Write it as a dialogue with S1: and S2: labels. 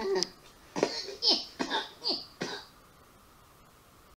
S1: Uh-huh.